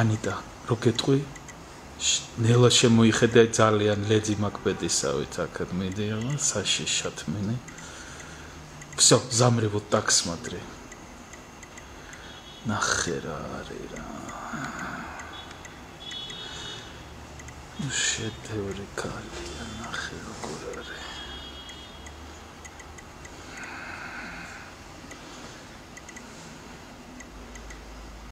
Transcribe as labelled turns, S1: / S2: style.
S1: ანიტა რო გეტყვი ნელა შემოიხედა ძალიან ლეძი მაკბეტისავით აქეთ მიდიალა საშიშად მენი всё замревут так смотри ნახე რა არის რა. შედევრი კალი